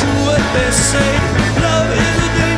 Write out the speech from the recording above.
to what they say. Love is a dangerous.